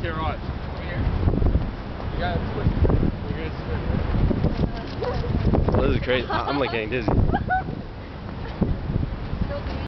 Here, right. You got it. You got guys This is crazy. I'm like getting dizzy.